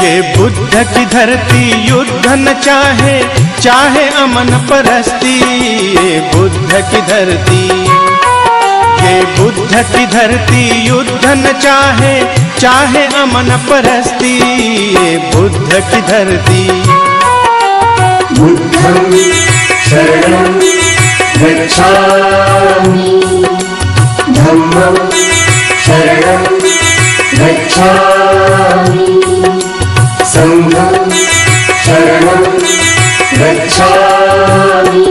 बुद्ध की धरती युद्ध न चाहे चाहे अमन परस्ती, ये बुद्ध की धरती। ये बुद्ध की धरती युद्ध न चाहे चाहे अमन परस्ती, ये बुद्ध की धरती। बुद्धं शरणं धम्मं शरणं गच्छामि। सङ्घं शरणं गच्छामि।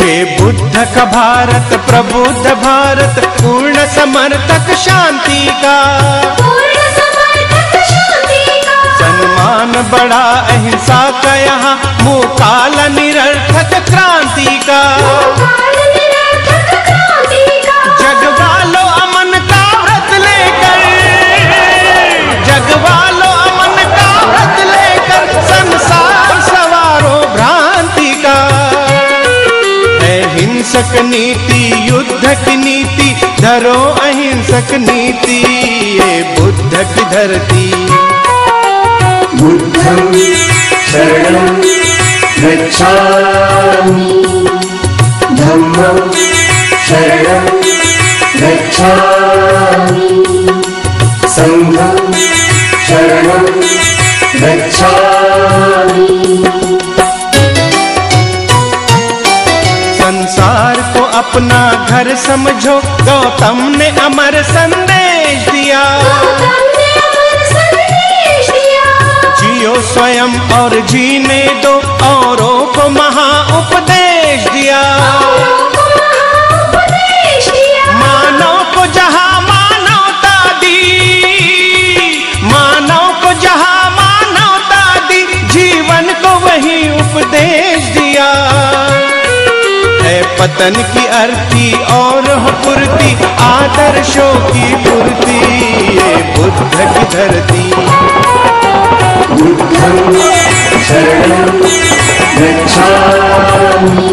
ये बुद्ध भारत प्रबुद्ध भारत पूर्ण समर्थक शांति का। पूर्ण समर्थक शांति का। सम्मान बड़ा अहिंसा का यहाँ मुकाल निरर्थक क्रांति का। अहिंसक नीति युद्ध की नीति, धरो अहिंसक नीति, ये बुद्ध धरती। बुद्धं शरणं गच्छामि। धम्मं शरणं गच्छामि। सङ्घं शरणं गच्छामि। अपना घर समझो गौतम ने अमर संदेश दिया। जियो स्वयं और जीने दो औरों को महा उपदेश दिया। पतन की अर्थी और पूर्ति आदर्शों की पूर्ति ये बुद्ध की धरती। बुद्धं शरणं गच्छामि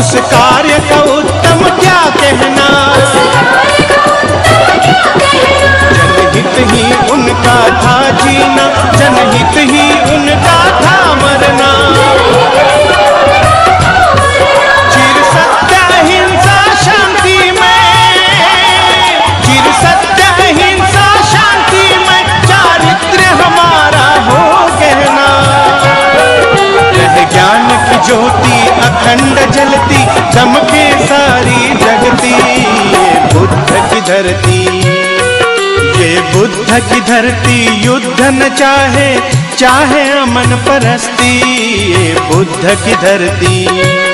उस कार्य चमके सारी जगती, ये बुद्ध की धरती। ये बुद्ध की धरती, युद्ध न चाहे चाहे अमन परस्ती, ये बुद्ध की धरती।